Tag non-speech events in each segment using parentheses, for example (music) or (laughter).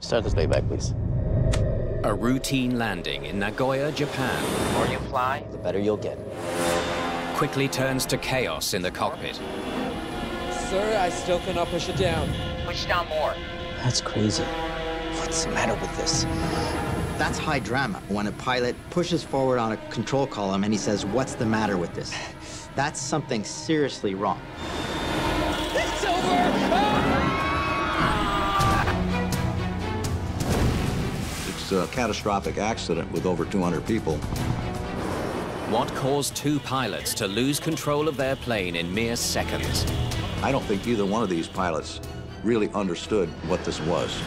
Start this layback, please. A routine landing in Nagoya, Japan. The more you fly, the better you'll get. Quickly turns to chaos in the cockpit. Sir, I still cannot push it down. Push down more. That's crazy. What's the matter with this? That's high drama. When a pilot pushes forward on a control column and he says, what's the matter with this? That's something seriously wrong. A catastrophic accident with over 200 people. What caused two pilots to lose control of their plane in mere seconds? I don't think either one of these pilots really understood what this was.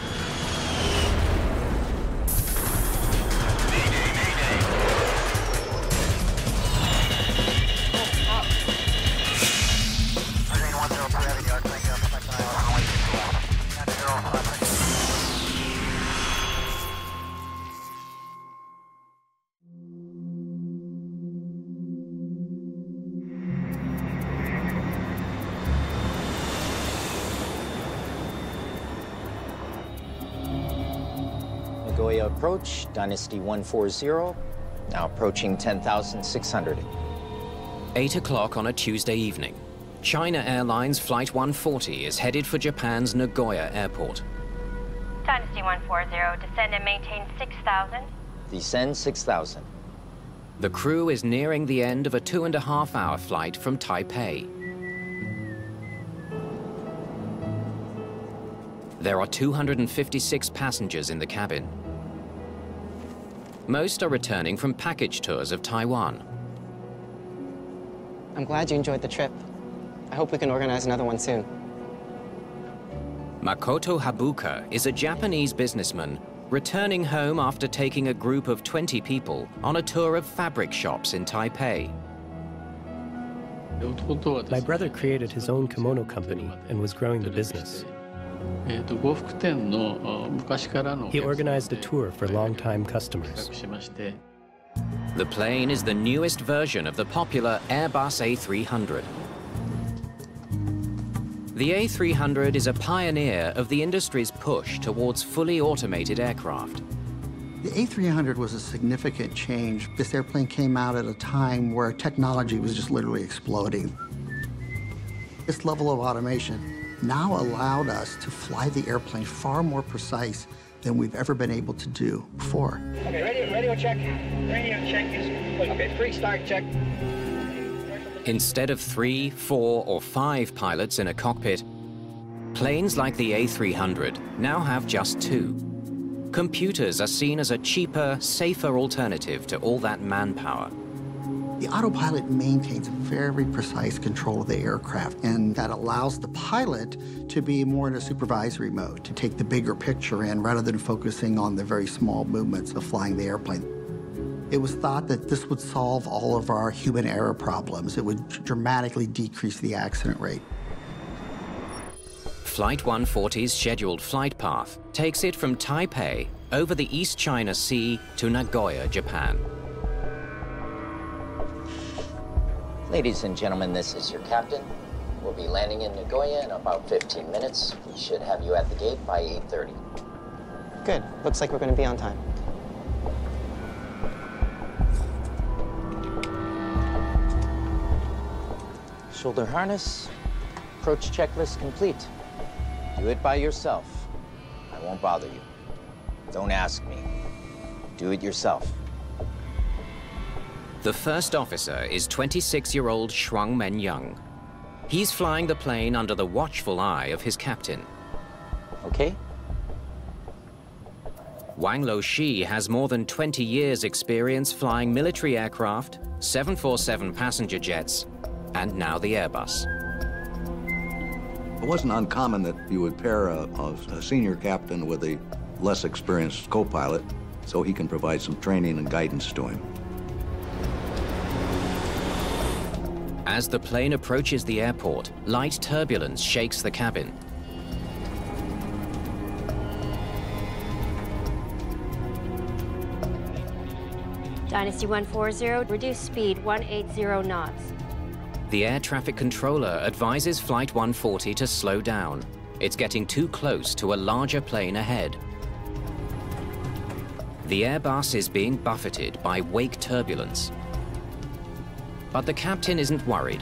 Nagoya approach, Dynasty 140, now approaching 10,600. 8 o'clock on a Tuesday evening. China Airlines Flight 140 is headed for Japan's Nagoya airport. Dynasty 140, descend and maintain 6,000. Descend 6,000. The crew is nearing the end of a two and a half hour flight from Taipei. There are 256 passengers in the cabin. Most are returning from package tours of Taiwan. I'm glad you enjoyed the trip. I hope we can organize another one soon. Makoto Habuka is a Japanese businessman returning home after taking a group of 20 people on a tour of fabric shops in Taipei. My brother created his own kimono company and was growing the business. He organized a tour for longtime customers. The plane is the newest version of the popular Airbus A300. The A300 is a pioneer of the industry's push towards fully automated aircraft. The A300 was a significant change. This airplane came out at a time where technology was just literally exploding. This level of automation now allowed us to fly the airplane far more precise than we've ever been able to do before. Okay, radio, radio check. Radio check is okay. Free start check. Instead of three, four, or five pilots in a cockpit, planes like the A300 now have just two. Computers are seen as a cheaper, safer alternative to all that manpower. The autopilot maintains very precise control of the aircraft, and that allows the pilot to be more in a supervisory mode, to take the bigger picture in rather than focusing on the very small movements of flying the airplane. It was thought that this would solve all of our human error problems. It would dramatically decrease the accident rate. Flight 140's scheduled flight path takes it from Taipei over the East China Sea to Nagoya, Japan. Ladies and gentlemen, this is your captain. We'll be landing in Nagoya in about 15 minutes. We should have you at the gate by 8.30. Good. Looks like we're going to be on time. Shoulder harness, approach checklist complete. Do it by yourself. I won't bother you. Don't ask me. Do it yourself. The first officer is 26-year-old Shuang Men-young. He's flying the plane under the watchful eye of his captain. Okay? Wang Lo-chi has more than 20 years' experience flying military aircraft, 747 passenger jets, and now the Airbus. It wasn't uncommon that you would pair a, a senior captain with a less experienced co-pilot so he can provide some training and guidance to him. As the plane approaches the airport, light turbulence shakes the cabin. Dynasty 140, reduce speed 180 knots. The air traffic controller advises Flight 140 to slow down. It's getting too close to a larger plane ahead. The Airbus is being buffeted by wake turbulence. But the captain isn't worried.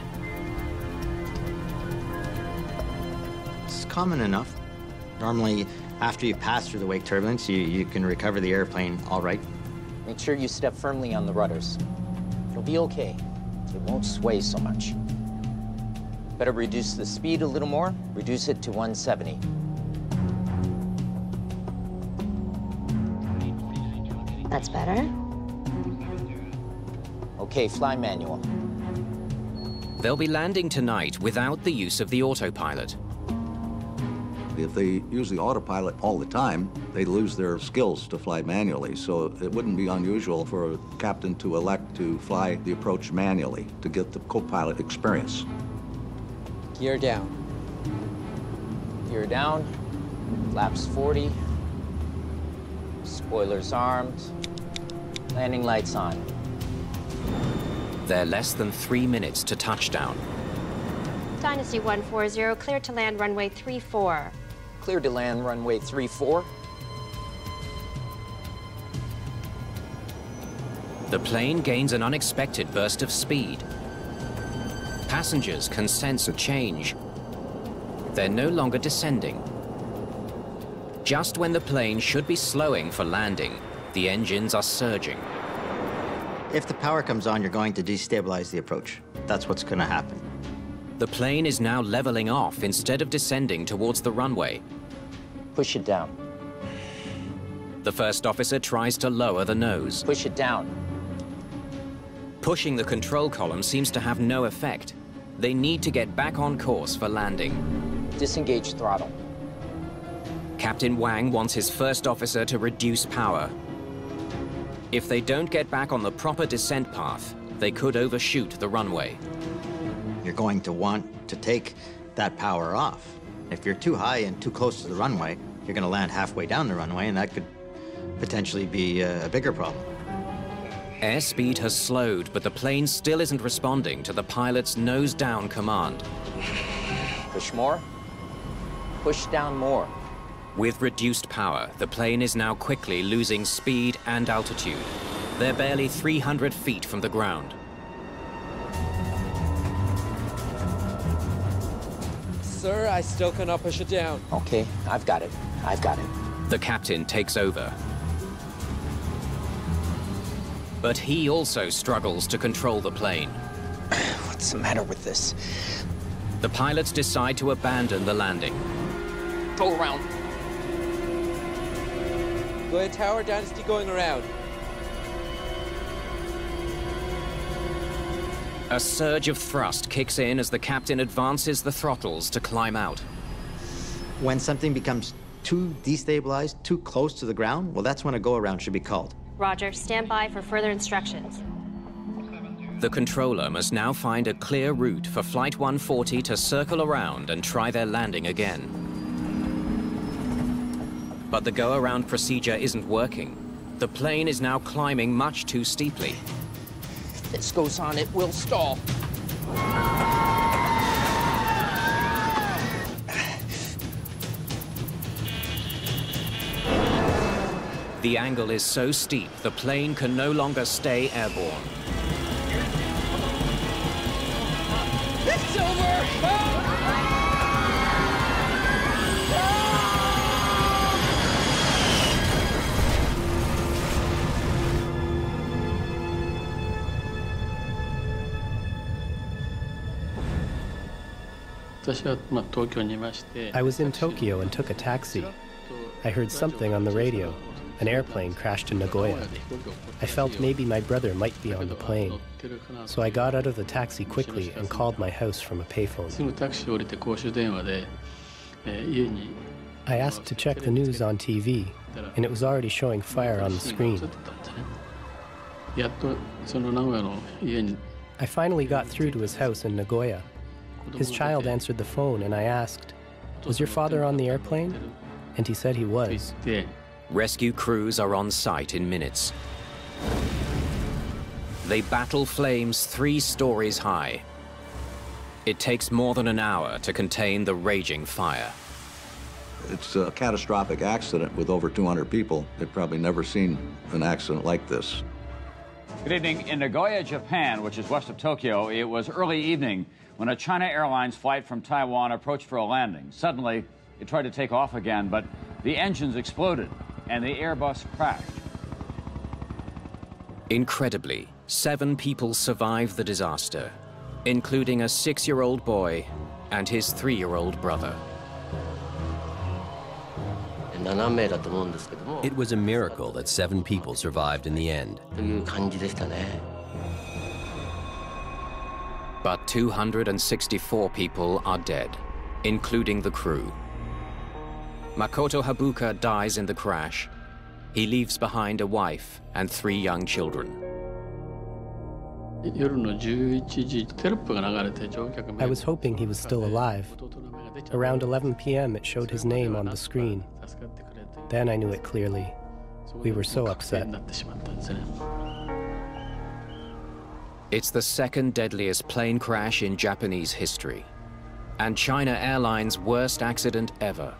It's common enough. Normally, after you pass through the wake turbulence, you, you can recover the airplane all right. Make sure you step firmly on the rudders. It'll be okay. It won't sway so much. Better reduce the speed a little more. Reduce it to 170. That's better. Okay, fly manual. They'll be landing tonight without the use of the autopilot. If they use the autopilot all the time, they lose their skills to fly manually. So it wouldn't be unusual for a captain to elect to fly the approach manually to get the co-pilot experience. Gear down. Gear down. Flaps 40. Spoilers armed. Landing lights on. They're less than three minutes to touchdown. Dynasty 140, clear to land runway 34. Clear to land runway 34. The plane gains an unexpected burst of speed. Passengers can sense a change. They're no longer descending. Just when the plane should be slowing for landing, the engines are surging. If the power comes on, you're going to destabilize the approach. That's what's going to happen. The plane is now leveling off instead of descending towards the runway. Push it down. The first officer tries to lower the nose. Push it down. Pushing the control column seems to have no effect. They need to get back on course for landing. Disengage throttle. Captain Wang wants his first officer to reduce power. If they don't get back on the proper descent path, they could overshoot the runway. You're going to want to take that power off. If you're too high and too close to the runway, you're going to land halfway down the runway, and that could potentially be uh, a bigger problem. Airspeed has slowed, but the plane still isn't responding to the pilot's nose-down command. Push more. Push down more. With reduced power, the plane is now quickly losing speed and altitude. They're barely 300 feet from the ground. Sir, I still cannot push it down. Okay, I've got it. I've got it. The captain takes over. But he also struggles to control the plane. (clears throat) What's the matter with this? The pilots decide to abandon the landing. Go around. Go ahead, Tower Dynasty going around. A surge of thrust kicks in as the captain advances the throttles to climb out. When something becomes too destabilized, too close to the ground, well, that's when a go-around should be called. Roger, stand by for further instructions. The controller must now find a clear route for Flight 140 to circle around and try their landing again. But the go-around procedure isn't working. The plane is now climbing much too steeply. If this goes on, it will stall. The angle is so steep, the plane can no longer stay airborne. I was in Tokyo and took a taxi. I heard something on the radio. An airplane crashed in Nagoya. I felt maybe my brother might be on the plane. So I got out of the taxi quickly and called my house from a payphone. I asked to check the news on TV, and it was already showing fire on the screen. I finally got through to his house in Nagoya. His child answered the phone, and I asked, Was your father on the airplane? And he said he was. Rescue crews are on site in minutes. They battle flames three stories high. It takes more than an hour to contain the raging fire. It's a catastrophic accident with over 200 people. They've probably never seen an accident like this. Good evening. In Nagoya, Japan, which is west of Tokyo, it was early evening when a China Airlines flight from Taiwan approached for a landing. Suddenly, it tried to take off again, but the engines exploded and the Airbus crashed. Incredibly, seven people survived the disaster, including a six-year-old boy and his three-year-old brother. It was a miracle that seven people survived in the end. But 264 people are dead, including the crew. Makoto Habuka dies in the crash. He leaves behind a wife and three young children. I was hoping he was still alive. Around 11 p.m., it showed his name on the screen. Then I knew it clearly. We were so upset. It's the second deadliest plane crash in Japanese history, and China Airlines' worst accident ever.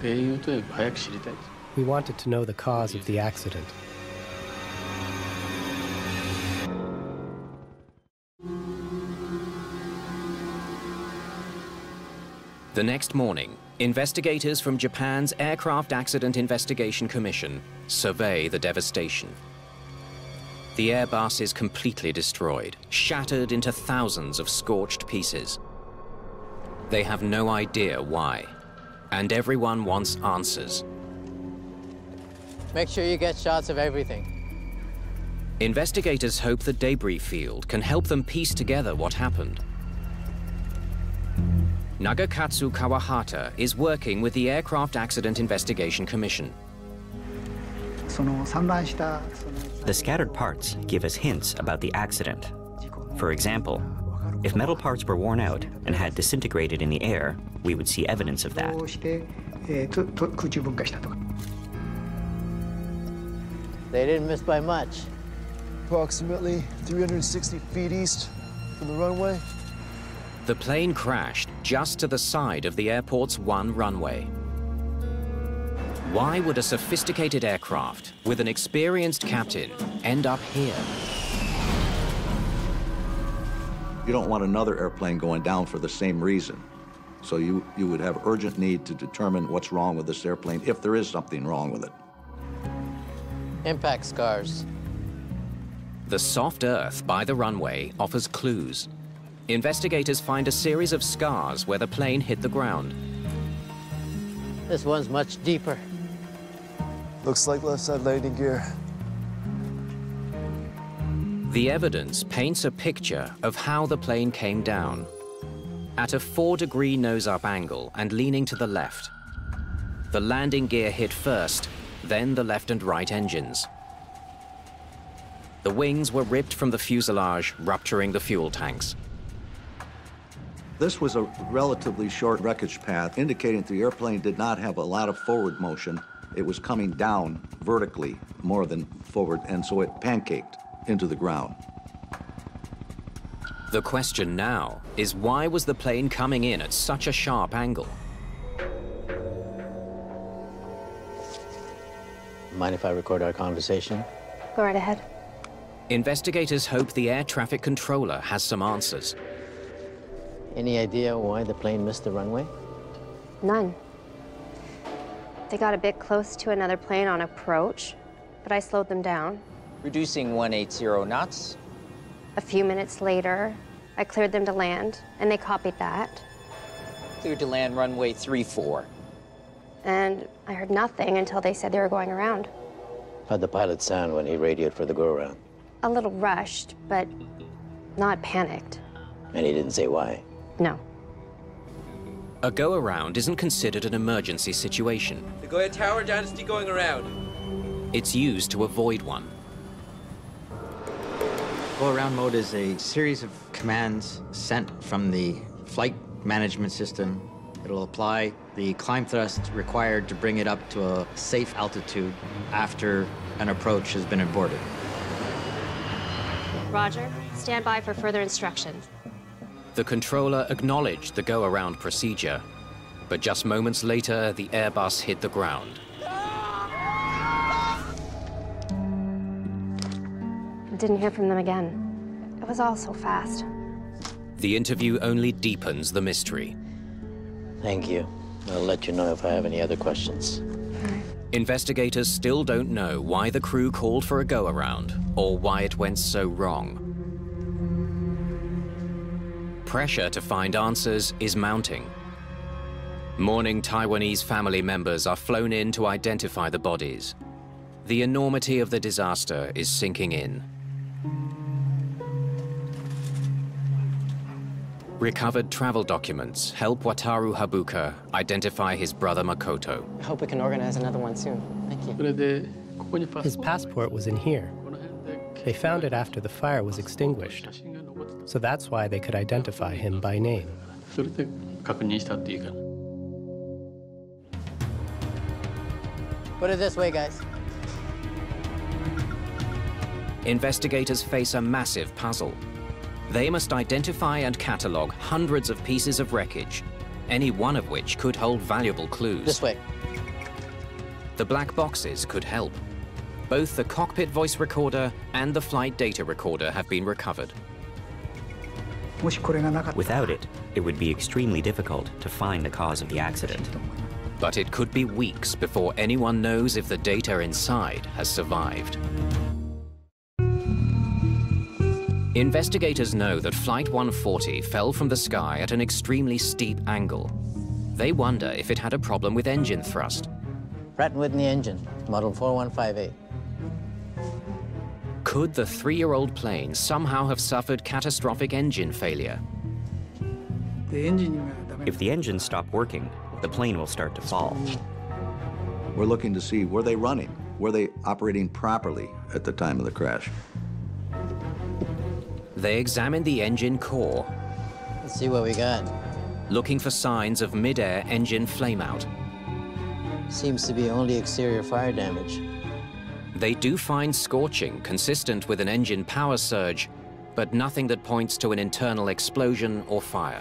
We wanted to know the cause of the accident. The next morning, investigators from Japan's Aircraft Accident Investigation Commission survey the devastation. The Airbus is completely destroyed, shattered into thousands of scorched pieces. They have no idea why, and everyone wants answers. Make sure you get shots of everything. Investigators hope the debris field can help them piece together what happened. Nagakatsu Kawahata is working with the Aircraft Accident Investigation Commission. The scattered parts give us hints about the accident. For example, if metal parts were worn out and had disintegrated in the air, we would see evidence of that. They didn't miss by much. Approximately 360 feet east from the runway. The plane crashed just to the side of the airport's one runway. Why would a sophisticated aircraft with an experienced captain end up here? You don't want another airplane going down for the same reason. So you, you would have urgent need to determine what's wrong with this airplane, if there is something wrong with it. Impact scars. The soft earth by the runway offers clues. Investigators find a series of scars where the plane hit the ground. This one's much deeper. Looks like left side landing gear. The evidence paints a picture of how the plane came down. At a four degree nose up angle and leaning to the left. The landing gear hit first, then the left and right engines. The wings were ripped from the fuselage, rupturing the fuel tanks. This was a relatively short wreckage path, indicating the airplane did not have a lot of forward motion. It was coming down vertically more than forward, and so it pancaked into the ground. The question now is why was the plane coming in at such a sharp angle? Mind if I record our conversation? Go right ahead. Investigators hope the air traffic controller has some answers. Any idea why the plane missed the runway? None. They got a bit close to another plane on approach, but I slowed them down. Reducing 180 knots. A few minutes later, I cleared them to land, and they copied that. Cleared to land runway 34. And I heard nothing until they said they were going around. How'd the pilot sound when he radioed for the go-around? A little rushed, but not panicked. And he didn't say why? No. A go-around isn't considered an emergency situation. Nagoya Tower Dynasty going around. It's used to avoid one. Go-around mode is a series of commands sent from the flight management system. It'll apply the climb thrust required to bring it up to a safe altitude after an approach has been aborted. Roger. Stand by for further instructions. The controller acknowledged the go-around procedure. But just moments later, the Airbus hit the ground. I Didn't hear from them again. It was all so fast. The interview only deepens the mystery. Thank you. I'll let you know if I have any other questions. Investigators still don't know why the crew called for a go-around or why it went so wrong. Pressure to find answers is mounting. Mourning Taiwanese family members are flown in to identify the bodies. The enormity of the disaster is sinking in. Recovered travel documents help Wataru Habuka identify his brother Makoto. I hope we can organize another one soon. Thank you. His passport was in here. They found it after the fire was extinguished. So that's why they could identify him by name. Put it this way, guys. Investigators face a massive puzzle. They must identify and catalogue hundreds of pieces of wreckage, any one of which could hold valuable clues. This way. The black boxes could help. Both the cockpit voice recorder and the flight data recorder have been recovered. Without it, it would be extremely difficult to find the cause of the accident. But it could be weeks before anyone knows if the data inside has survived. Investigators know that Flight 140 fell from the sky at an extremely steep angle. They wonder if it had a problem with engine thrust. Pratt & Whitney engine, model 4158. Could the three-year-old plane somehow have suffered catastrophic engine failure? If the engines stop working, the plane will start to fall. We're looking to see, were they running? Were they operating properly at the time of the crash? They examined the engine core. Let's see what we got. Looking for signs of mid-air engine flameout. Seems to be only exterior fire damage. They do find scorching consistent with an engine power surge, but nothing that points to an internal explosion or fire.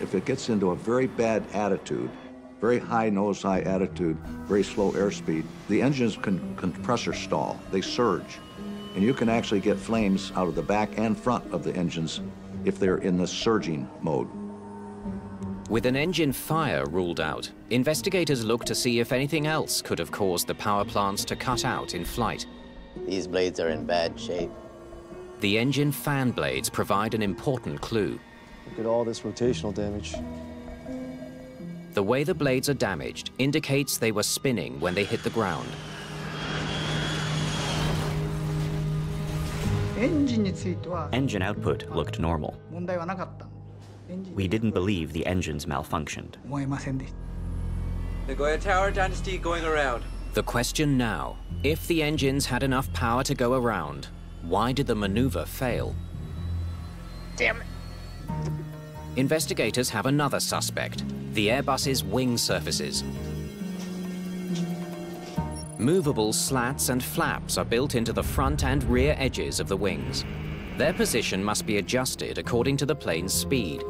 If it gets into a very bad attitude, very high nose-high attitude, very slow airspeed, the engines can compressor stall. They surge. And you can actually get flames out of the back and front of the engines if they're in the surging mode. With an engine fire ruled out, investigators look to see if anything else could have caused the power plants to cut out in flight. These blades are in bad shape. The engine fan blades provide an important clue. Look at all this rotational damage. The way the blades are damaged indicates they were spinning when they hit the ground. Engine output looked normal. We didn't believe the engines malfunctioned. Nagoya Tower Dynasty going around. The question now, if the engines had enough power to go around, why did the maneuver fail? Damn it. Investigators have another suspect, the Airbus's wing surfaces. Movable slats and flaps are built into the front and rear edges of the wings. Their position must be adjusted according to the plane's speed.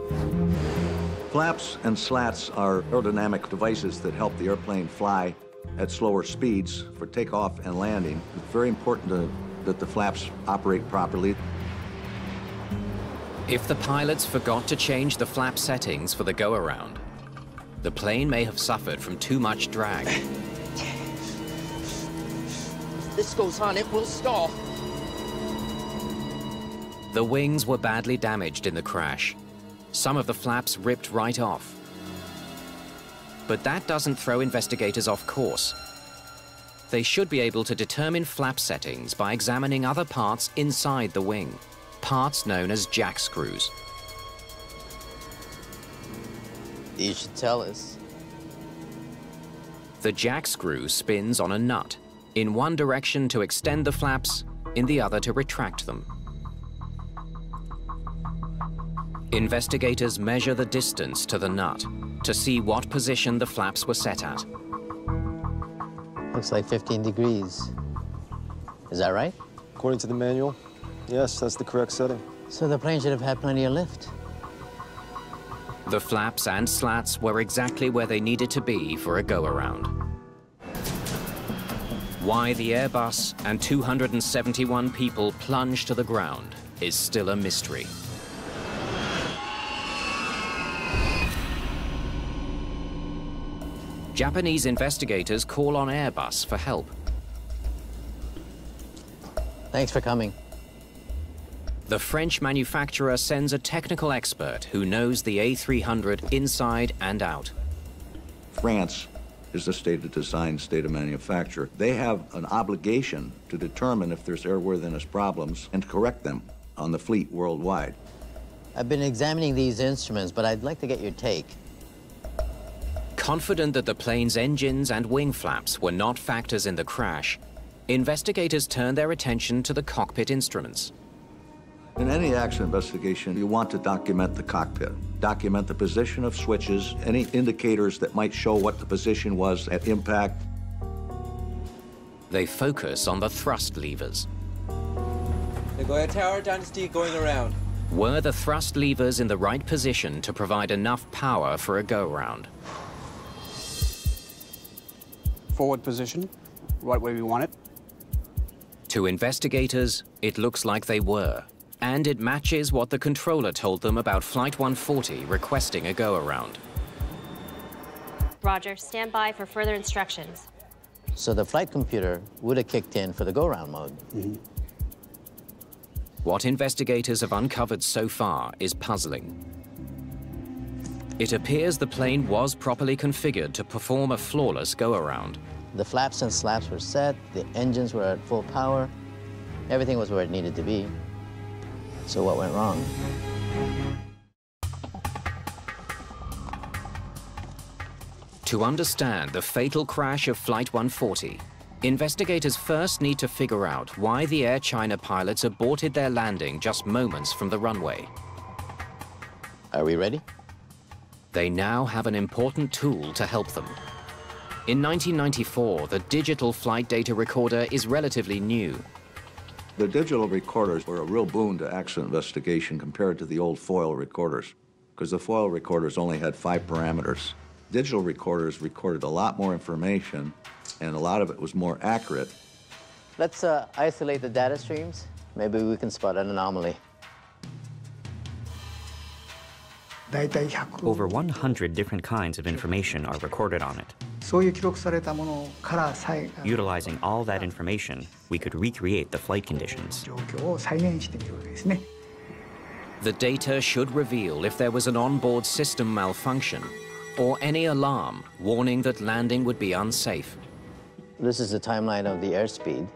Flaps and slats are aerodynamic devices that help the airplane fly at slower speeds for takeoff and landing. It's very important to, that the flaps operate properly. If the pilots forgot to change the flap settings for the go-around, the plane may have suffered from too much drag. This goes on, it will stall. The wings were badly damaged in the crash. Some of the flaps ripped right off. But that doesn't throw investigators off course. They should be able to determine flap settings by examining other parts inside the wing, parts known as jack screws. You should tell us. The jack screw spins on a nut, in one direction to extend the flaps, in the other to retract them. Investigators measure the distance to the nut to see what position the flaps were set at. Looks like 15 degrees. Is that right? According to the manual, yes, that's the correct setting. So the plane should have had plenty of lift. The flaps and slats were exactly where they needed to be for a go-around. Why the Airbus and 271 people plunged to the ground is still a mystery. Japanese investigators call on Airbus for help. Thanks for coming. The French manufacturer sends a technical expert who knows the A300 inside and out. France is the state of design, state of manufacture. They have an obligation to determine if there's airworthiness problems and correct them on the fleet worldwide. I've been examining these instruments, but I'd like to get your take. Confident that the plane's engines and wing flaps were not factors in the crash, investigators turned their attention to the cockpit instruments. In any accident investigation, you want to document the cockpit, document the position of switches, any indicators that might show what the position was at impact. They focus on the thrust levers. Nagoya Tower Dynasty going around. Were the thrust levers in the right position to provide enough power for a go-round? Forward position, right where we want it. To investigators, it looks like they were. And it matches what the controller told them about Flight 140 requesting a go-around. Roger, stand by for further instructions. So the flight computer would have kicked in for the go-around mode. Mm -hmm. What investigators have uncovered so far is puzzling. It appears the plane was properly configured to perform a flawless go-around. The flaps and slats were set, the engines were at full power, everything was where it needed to be. So what went wrong? To understand the fatal crash of Flight 140, investigators first need to figure out why the Air China pilots aborted their landing just moments from the runway. Are we ready? They now have an important tool to help them. In 1994, the digital flight data recorder is relatively new, the digital recorders were a real boon to accident investigation compared to the old foil recorders, because the foil recorders only had five parameters. Digital recorders recorded a lot more information, and a lot of it was more accurate. Let's uh, isolate the data streams. Maybe we can spot an anomaly. Over 100 different kinds of information are recorded on it. Utilizing all that information, we could recreate the flight conditions. The data should reveal if there was an onboard system malfunction or any alarm warning that landing would be unsafe. This is the timeline of the airspeed.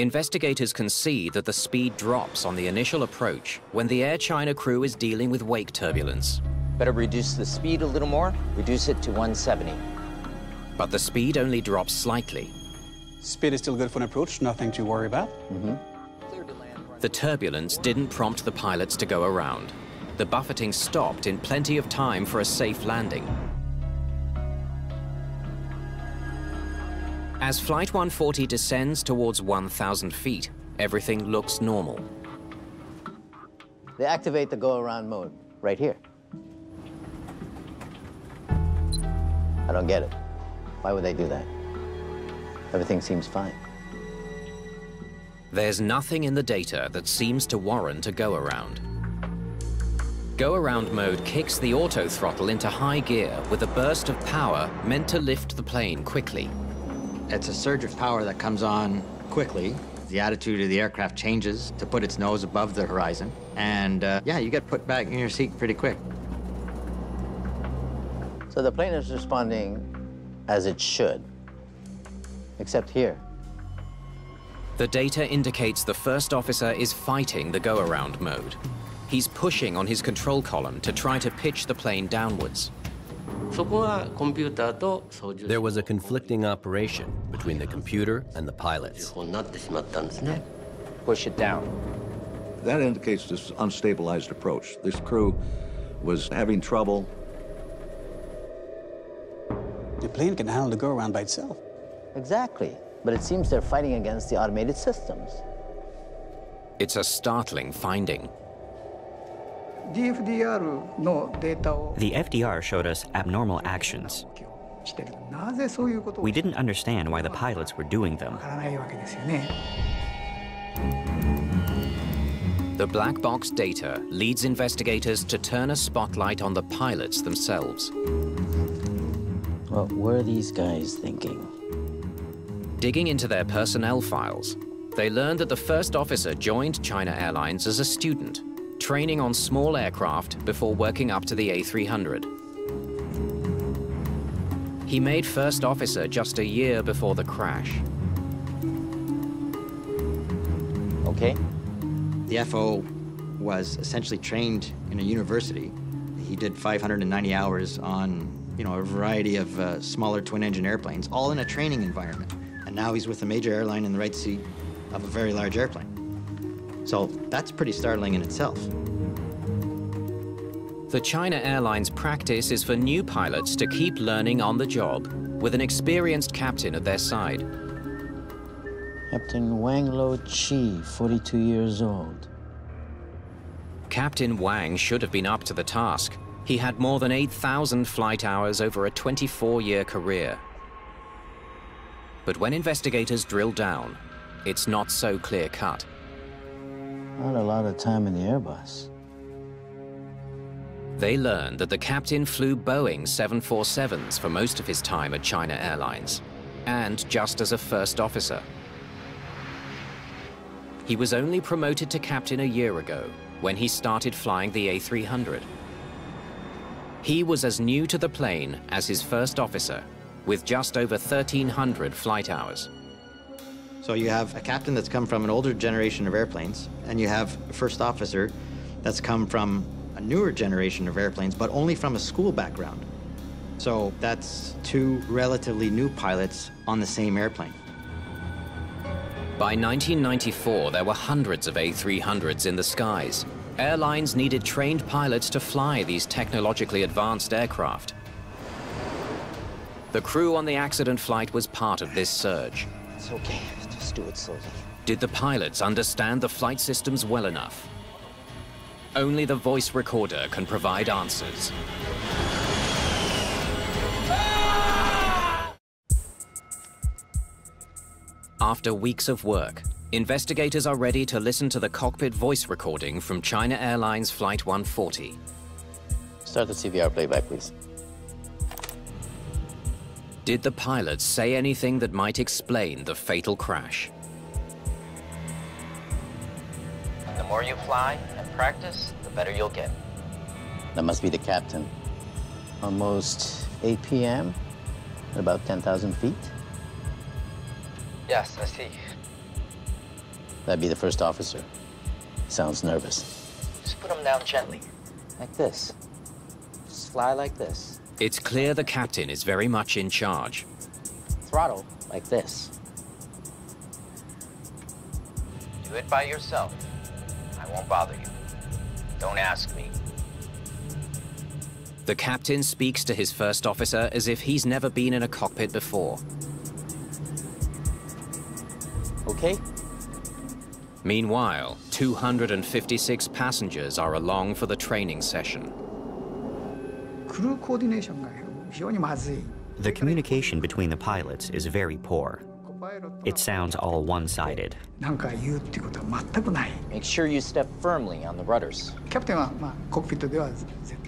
Investigators can see that the speed drops on the initial approach when the Air China crew is dealing with wake turbulence. Better reduce the speed a little more, reduce it to 170. But the speed only drops slightly. Speed is still good for an approach, nothing to worry about. Mm -hmm. The turbulence didn't prompt the pilots to go around. The buffeting stopped in plenty of time for a safe landing. As Flight 140 descends towards 1,000 feet, everything looks normal. They activate the go-around mode right here. I don't get it. Why would they do that? Everything seems fine. There's nothing in the data that seems to warrant a go-around. Go-around mode kicks the auto throttle into high gear with a burst of power meant to lift the plane quickly. It's a surge of power that comes on quickly. The attitude of the aircraft changes to put its nose above the horizon. And uh, yeah, you get put back in your seat pretty quick. So the plane is responding as it should, except here. The data indicates the first officer is fighting the go-around mode. He's pushing on his control column to try to pitch the plane downwards. There was a conflicting operation between the computer and the pilots. Push it down. That indicates this unstabilized approach. This crew was having trouble. The plane can handle the go-around by itself. Exactly. But it seems they're fighting against the automated systems. It's a startling finding. The FDR showed us abnormal actions. We didn't understand why the pilots were doing them. The black box data leads investigators to turn a spotlight on the pilots themselves. What were these guys thinking? Digging into their personnel files, they learned that the first officer joined China Airlines as a student training on small aircraft before working up to the A300. He made first officer just a year before the crash. Okay. The FO was essentially trained in a university. He did 590 hours on, you know, a variety of uh, smaller twin-engine airplanes, all in a training environment. And now he's with a major airline in the right seat of a very large airplane. So that's pretty startling in itself. The China Airlines practice is for new pilots to keep learning on the job with an experienced captain at their side. Captain Wang Lo Chi, 42 years old. Captain Wang should have been up to the task. He had more than 8,000 flight hours over a 24-year career. But when investigators drill down, it's not so clear-cut. Not a lot of time in the Airbus. They learned that the captain flew Boeing 747s for most of his time at China Airlines, and just as a first officer. He was only promoted to captain a year ago, when he started flying the A300. He was as new to the plane as his first officer, with just over 1,300 flight hours. So you have a captain that's come from an older generation of airplanes, and you have a first officer that's come from a newer generation of airplanes, but only from a school background. So that's two relatively new pilots on the same airplane. By 1994, there were hundreds of A300s in the skies. Airlines needed trained pilots to fly these technologically advanced aircraft. The crew on the accident flight was part of this surge. It's okay. Just do it slowly. Did the pilots understand the flight systems well enough? Only the voice recorder can provide answers. After weeks of work, investigators are ready to listen to the cockpit voice recording from China Airlines Flight 140. Start the CVR playback, please. Did the pilots say anything that might explain the fatal crash? The more you fly and practice, the better you'll get. That must be the captain. Almost 8 p.m. at about 10,000 feet. Yes, I see. That'd be the first officer. Sounds nervous. Just put him down gently. Like this. Just fly like this. It's clear the captain is very much in charge. Throttle like this. Do it by yourself. I won't bother you. Don't ask me. The captain speaks to his first officer as if he's never been in a cockpit before. Okay? Meanwhile, 256 passengers are along for the training session. The communication between the pilots is very poor. It sounds all one-sided. Make sure you step firmly on the rudders.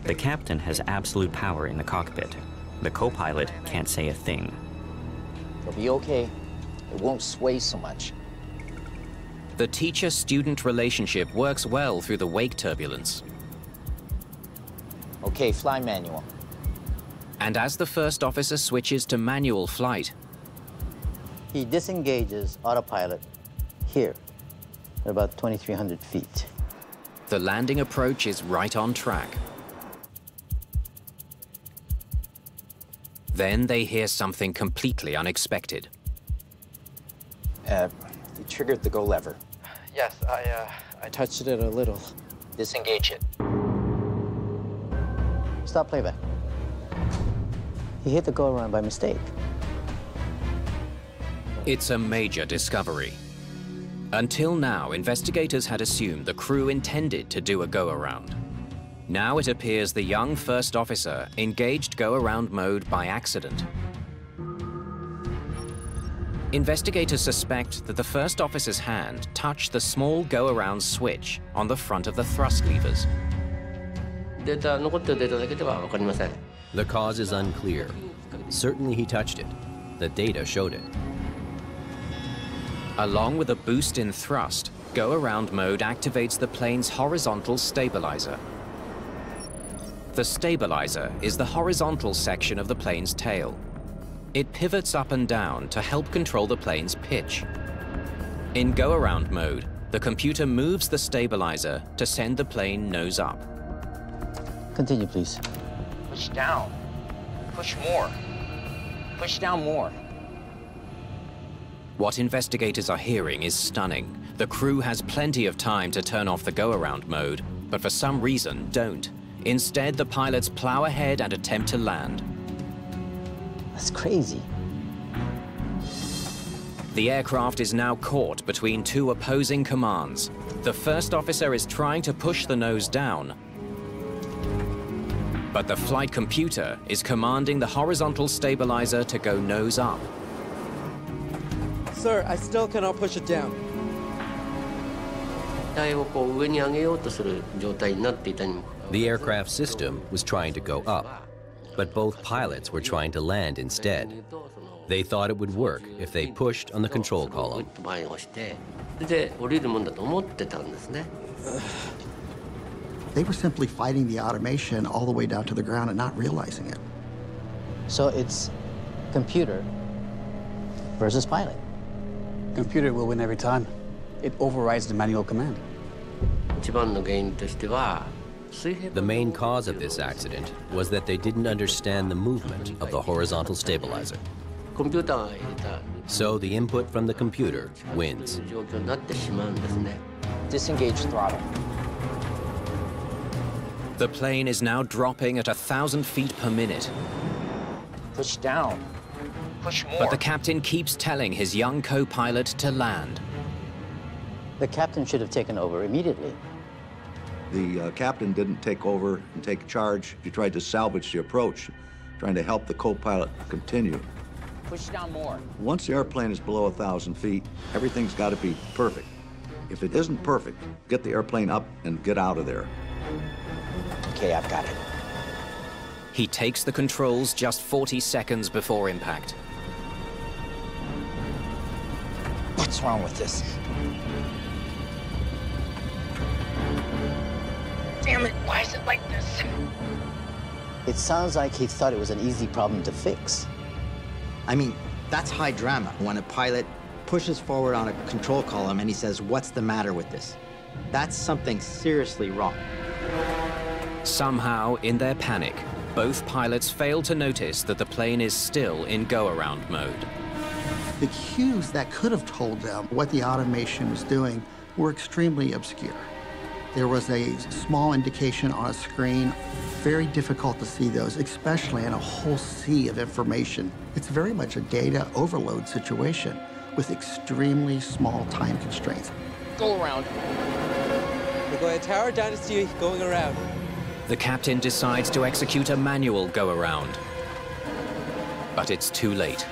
The captain has absolute power in the cockpit. The co-pilot can't say a thing. It'll be okay. It won't sway so much. The teacher-student relationship works well through the wake turbulence. Okay, fly manual. And as the first officer switches to manual flight, he disengages autopilot here at about 2,300 feet. The landing approach is right on track. Then they hear something completely unexpected. Uh, you triggered the go lever. Yes, I, uh, I touched it a little. Disengage it. Stop playback. He hit the go around by mistake. It's a major discovery. Until now, investigators had assumed the crew intended to do a go-around. Now it appears the young first officer engaged go-around mode by accident. Investigators suspect that the first officer's hand touched the small go-around switch on the front of the thrust levers. The cause is unclear. Certainly he touched it. The data showed it. Along with a boost in thrust, go-around mode activates the plane's horizontal stabilizer. The stabilizer is the horizontal section of the plane's tail. It pivots up and down to help control the plane's pitch. In go-around mode, the computer moves the stabilizer to send the plane nose up. Continue, please. Push down. Push more. Push down more. What investigators are hearing is stunning. The crew has plenty of time to turn off the go-around mode, but for some reason don't. Instead, the pilots plow ahead and attempt to land. That's crazy. The aircraft is now caught between two opposing commands. The first officer is trying to push the nose down, but the flight computer is commanding the horizontal stabilizer to go nose up. Sir, I still cannot push it down. The aircraft system was trying to go up, but both pilots were trying to land instead. They thought it would work if they pushed on the control column. (sighs) They were simply fighting the automation all the way down to the ground and not realizing it. So it's computer versus pilot. Computer will win every time. It overrides the manual command. The main cause of this accident was that they didn't understand the movement of the horizontal stabilizer. So the input from the computer wins. Disengage throttle. The plane is now dropping at a thousand feet per minute. Push down. Push more. But the captain keeps telling his young co-pilot to land. The captain should have taken over immediately. The uh, captain didn't take over and take charge. He tried to salvage the approach, trying to help the co-pilot continue. Push down more. Once the airplane is below a 1,000 feet, everything's got to be perfect. If it isn't perfect, get the airplane up and get out of there. Okay, I've got it. He takes the controls just 40 seconds before impact. What's wrong with this? Damn it, why is it like this? It sounds like he thought it was an easy problem to fix. I mean, that's high drama when a pilot pushes forward on a control column and he says, what's the matter with this? That's something seriously wrong. Somehow, in their panic, both pilots fail to notice that the plane is still in go-around mode. The cues that could have told them what the automation was doing were extremely obscure. There was a small indication on a screen. Very difficult to see those, especially in a whole sea of information. It's very much a data overload situation with extremely small time constraints. Go around. Nagoya Tower Dynasty going around. The captain decides to execute a manual go-around. But it's too late.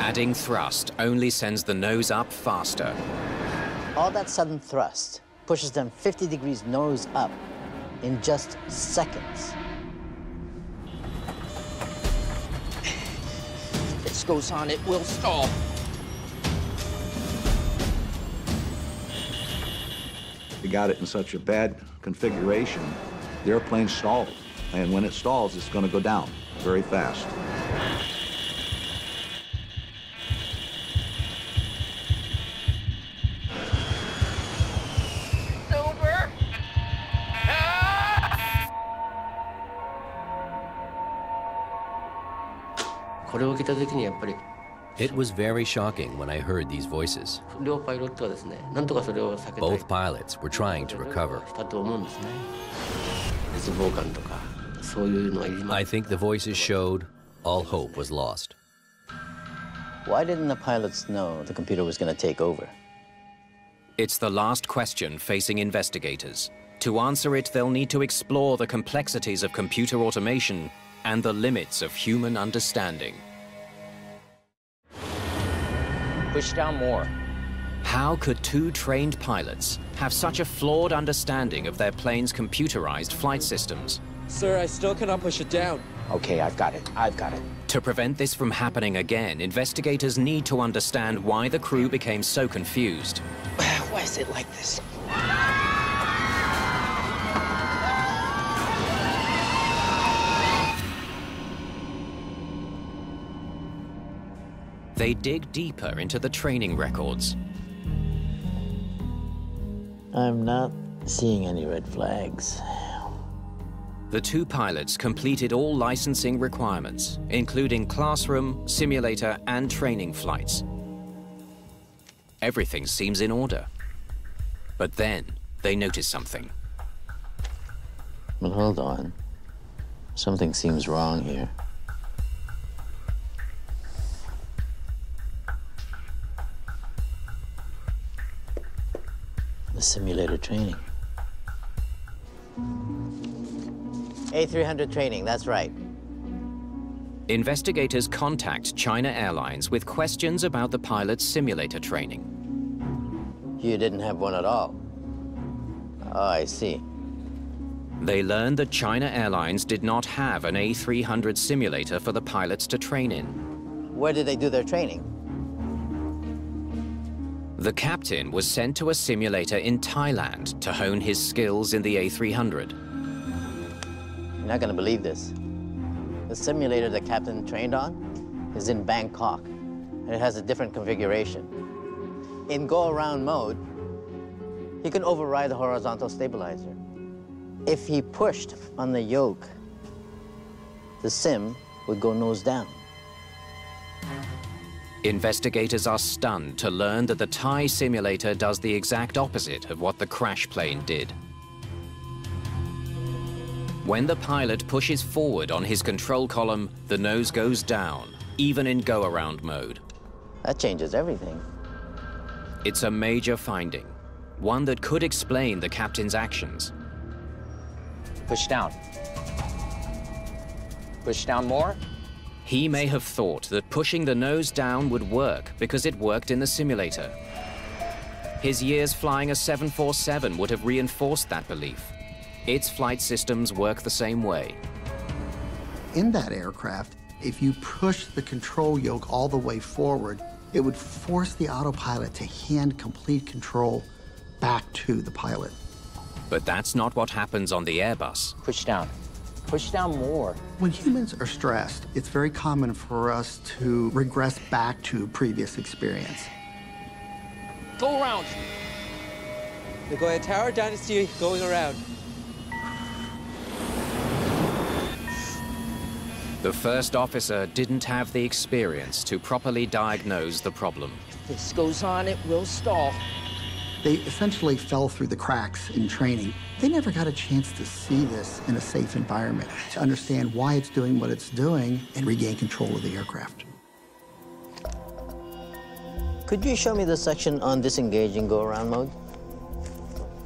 Adding thrust only sends the nose up faster. All that sudden thrust pushes them 50 degrees nose up in just seconds. If this goes on, it will stall. They got it in such a bad configuration, the airplane stalled. And when it stalls, it's going to go down very fast. Over. It was very shocking when I heard these voices. Both pilots were trying to recover. I think the voices showed all hope was lost. Why didn't the pilots know the computer was going to take over? It's the last question facing investigators. To answer it, they'll need to explore the complexities of computer automation and the limits of human understanding. Push down more. How could two trained pilots have such a flawed understanding of their plane's computerized flight systems? Sir, I still cannot push it down. Okay, I've got it. I've got it. To prevent this from happening again, investigators need to understand why the crew became so confused. (sighs) Why is it like this? They dig deeper into the training records. I'm not seeing any red flags. The two pilots completed all licensing requirements, including classroom, simulator, and training flights. Everything seems in order. But then, they notice something. But hold on. Something seems wrong here. The simulator training. A300 training, that's right. Investigators contact China Airlines with questions about the pilot's simulator training. You didn't have one at all. Oh, I see. They learned that China Airlines did not have an A300 simulator for the pilots to train in. Where did they do their training? The captain was sent to a simulator in Thailand to hone his skills in the A300. You're not going to believe this. The simulator the captain trained on is in Bangkok, and it has a different configuration. In go-around mode, he can override the horizontal stabilizer. If he pushed on the yoke, the sim would go nose down. Investigators are stunned to learn that the Thai simulator does the exact opposite of what the crash plane did. When the pilot pushes forward on his control column, the nose goes down, even in go-around mode. That changes everything. It's a major finding, one that could explain the captain's actions. Push down. Push down more. He may have thought that pushing the nose down would work because it worked in the simulator. His years flying a 747 would have reinforced that belief. Its flight systems work the same way. In that aircraft, if you push the control yoke all the way forward, it would force the autopilot to hand complete control back to the pilot. But that's not what happens on the Airbus. Push down. Push down more. When humans are stressed, it's very common for us to regress back to previous experience. Go around. Nagoya Tower Dynasty going around. The first officer didn't have the experience to properly diagnose the problem. If this goes on, it will stall. They essentially fell through the cracks in training. They never got a chance to see this in a safe environment, to understand why it's doing what it's doing and regain control of the aircraft. Could you show me the section on disengaging go-around mode?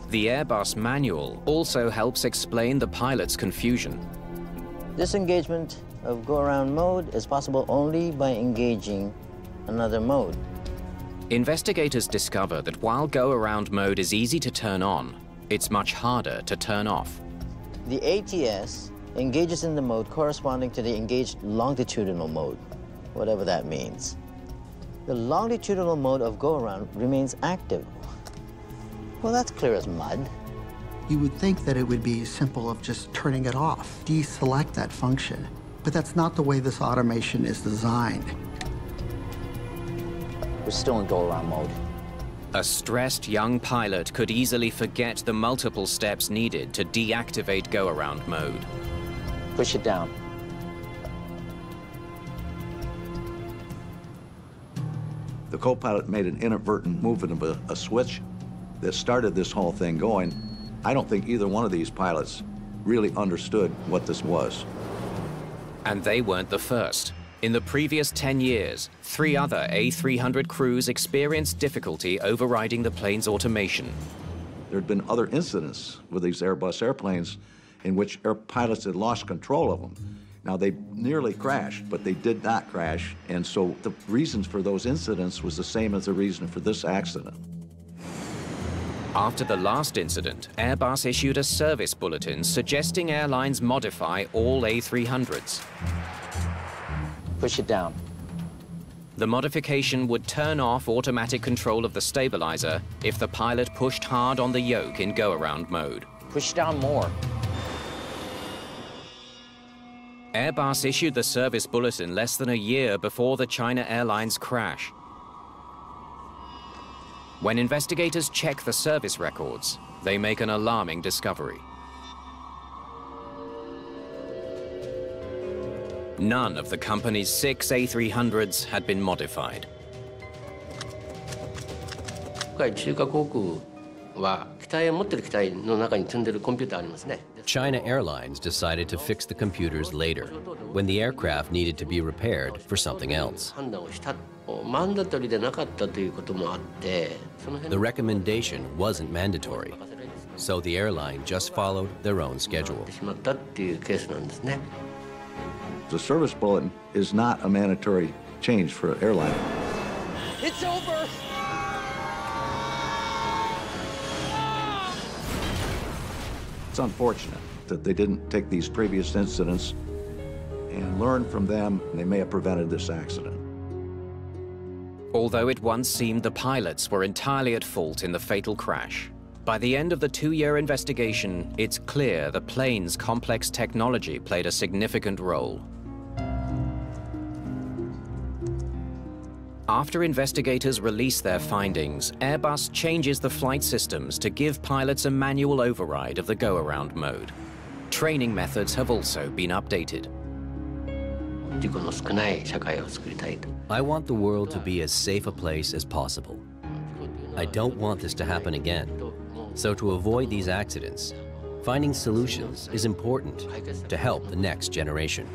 The Airbus manual also helps explain the pilot's confusion. Disengagement of go-around mode is possible only by engaging another mode. Investigators discover that while go-around mode is easy to turn on, it's much harder to turn off. The ATS engages in the mode corresponding to the engaged longitudinal mode, whatever that means. The longitudinal mode of go-around remains active. Well, that's clear as mud. You would think that it would be simple of just turning it off, deselect that function. But that's not the way this automation is designed. We're still in go-around mode. A stressed young pilot could easily forget the multiple steps needed to deactivate go-around mode. Push it down. The co-pilot made an inadvertent movement of a, a switch that started this whole thing going. I don't think either one of these pilots really understood what this was. And they weren't the first. In the previous 10 years, three other A300 crews experienced difficulty overriding the plane's automation. There had been other incidents with these Airbus airplanes in which air pilots had lost control of them. Now, they nearly crashed, but they did not crash, and so the reasons for those incidents was the same as the reason for this accident. After the last incident, Airbus issued a service bulletin suggesting airlines modify all A300s. Push it down. The modification would turn off automatic control of the stabilizer if the pilot pushed hard on the yoke in go-around mode. Push down more. Airbus issued the service bulletin less than a year before the China Airlines crash. When investigators check the service records, they make an alarming discovery. None of the company's six A300s had been modified. China Airlines decided to fix the computers later, when the aircraft needed to be repaired for something else. The recommendation wasn't mandatory, so the airline just followed their own schedule. The service bulletin is not a mandatory change for an airline. It's over! It's unfortunate that they didn't take these previous incidents and learn from them, they may have prevented this accident. Although it once seemed the pilots were entirely at fault in the fatal crash, by the end of the two-year investigation, it's clear the plane's complex technology played a significant role. After investigators release their findings, Airbus changes the flight systems to give pilots a manual override of the go-around mode. Training methods have also been updated. I want the world to be as safe a place as possible. I don't want this to happen again. So to avoid these accidents, finding solutions is important to help the next generation.